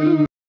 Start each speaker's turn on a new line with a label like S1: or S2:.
S1: Ooh.